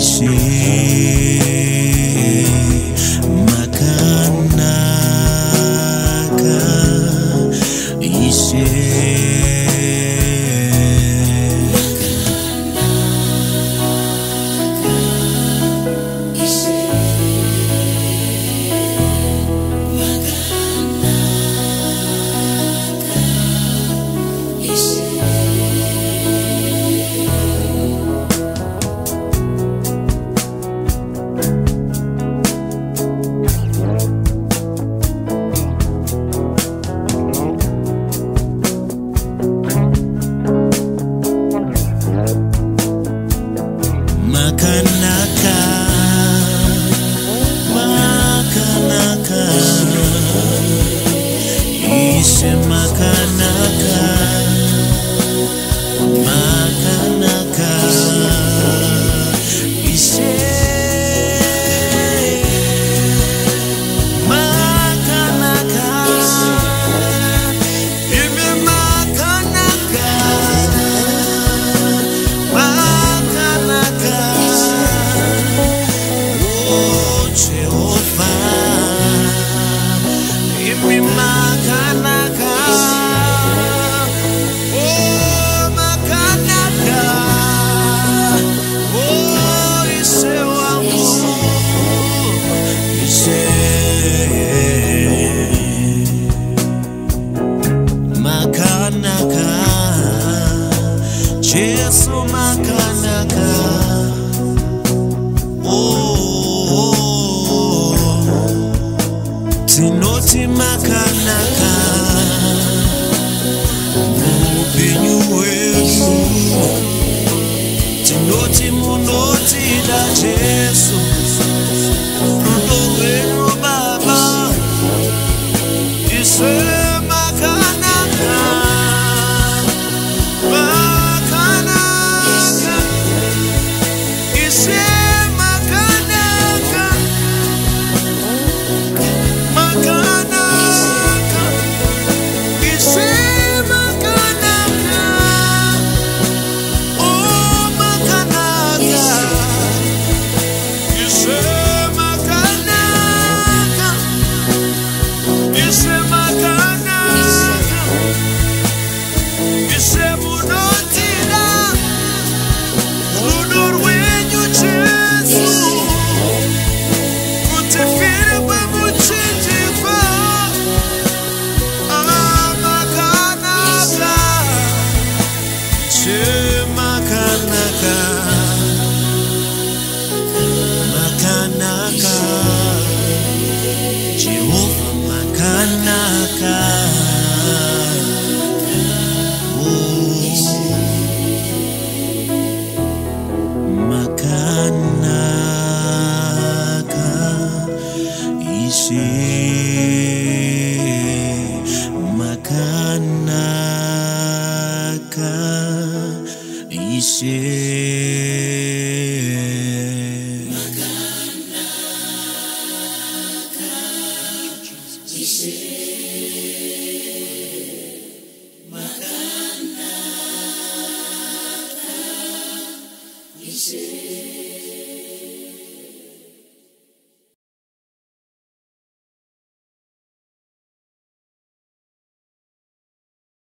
Yeah. makanaka. Muupenyu hwedu tinoti munotida chete Makanaka. Jehovah Makanaka. 心。